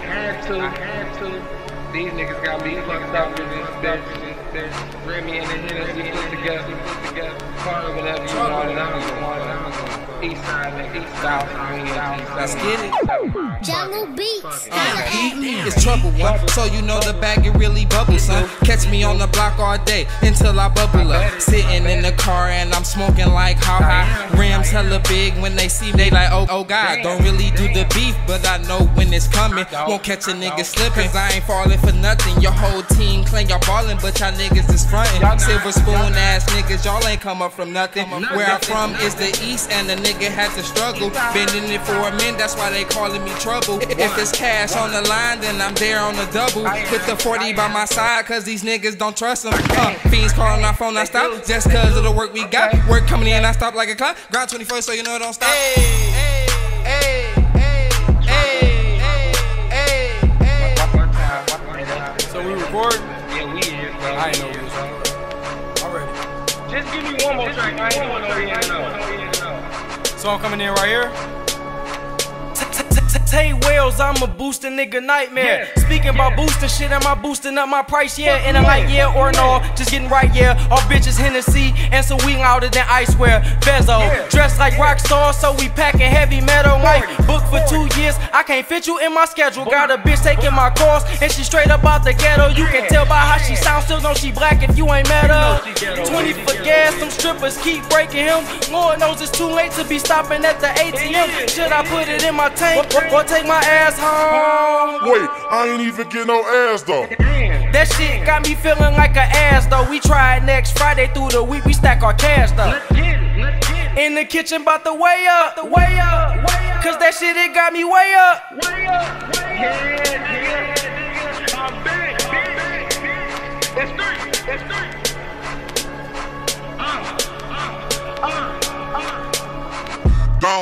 had to. I had to. These niggas got me fucked up with this bitch. This bitch. Remy and the Hennessy put together. Put together. Call it whatever you want. And I'm going. East side, nigga. East south. I mean, east Let's get it. Jungle uh, Beats. It's trouble one, so you know the bag it really bubbles, son. Catch me on the block all day until I bubble up. Sitting in the car and I'm smoking like how high. Big when they see me, they like, oh, oh God. Don't really do the beef, but I know when it's coming. Won't catch a nigga slipping, cause I ain't falling for nothing. Your whole team claim y'all ballin', but y'all niggas is frontin'. Silver spoon ass niggas, y'all ain't come up from nothing. Where I'm from is the east, and the nigga had to struggle. Been in it for a minute, that's why they calling me trouble. If it's cash on the line, then I'm there on the double. Put the 40 by my side, cause these niggas don't trust them. Uh, fiends calling our phone, I stop. Just cause of the work we got. Work coming in, I stop like a clock. Ground 24, so you know it don't stop. Hey, hey, hey. So we record? Yeah, we is, bro. I ain't know we was Already. Just give me one more track. I ain't doing no in and out. So I'm coming in right here. Tay Wells, I'm a booster nigga nightmare. Speaking about boosting shit, am I boosting up my price? Yeah, and I'm like, yeah or no. Just getting right, yeah. All bitches Hennessy and some we louder than Icewear. Vezzo, dressed like rock stars, so we packing heavy metal. Like, booked for two years, I can't fit you in my schedule. Got a bitch taking my course, and she straight up out the ghetto. You can tell by how she sounds, still know she black if you ain't met her. 20 for gas, them strippers keep breaking him. Lord knows it's too late to be stopping at the ATM. Should I put it in my tank or take my ass home? Wait, I ain't even get no ass though. That shit got me feeling like an ass though. We try it next Friday through the week, we stack our cash though. Let's get it, let's get it. In the kitchen, bout the way up, the way up, Cause that shit, it got me way up. Way up,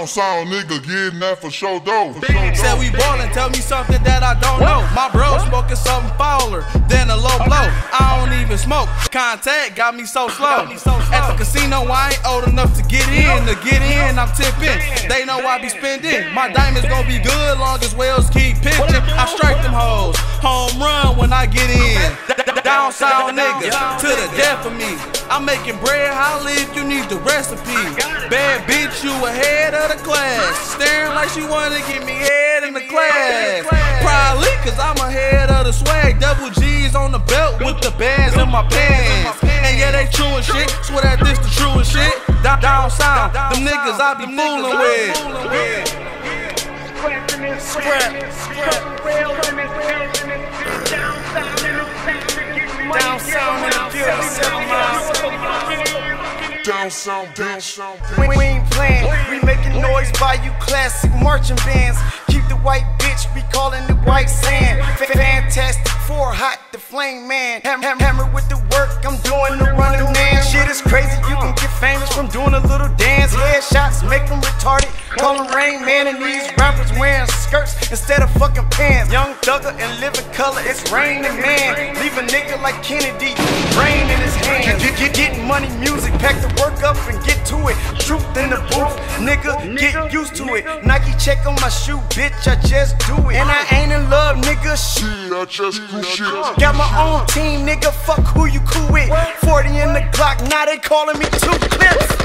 Down south nigga getting that for sure though. For sure Said we ballin', tell me something that I don't know. My bro smoking something fouler than a low blow. I don't even smoke. Contact got me so slow. At the casino, I ain't old enough to get in. To get in, I'm tipping. They know I be spending. My diamonds gon' be good long as whales keep pitching. I strike them hoes. Home run when I get in. Down south niggas to the death of me. I'm making bread, holla if you need the recipe. Bad bitch, you ahead of the class. Staring like she wanna get me head in the class. Probably cause I'm ahead of the swag. Double G's on the belt with the bands in my pants. And yeah, they true and shit. Swear that this the true and shit. Down, south, them niggas I be fooling with. Scrapping this, scrapping, scrapping, rail in this, rail in this. Down south in the factory, getting money. Down south in the field, seven miles. Down south, down south. We, we ain't playing, we making noise by you classic marching bands. Keep the white bitch, we calling it white sand. Fantastic four, hot the flame man. Ham- ham- hammer with the work, I'm doing the running man. Shit is crazy, you can get famous from doing a little dance. Headshots make them retarded. Call him Rain Man, and these rappers wearing skirts instead of fucking pants. Young thugger and living color, it's raining man. Leave a nigga like Kennedy, brain in his hand. Get, get, getting money, music, pack the work up and get to it. Truth in the booth, nigga, get used to it. Nike check on my shoe, bitch, I just do it. And I ain't in love, nigga, shit. Shit, I just do shit. Got my own team, nigga, fuck who you cool with. 40 in the Glock, now they calling me two clips.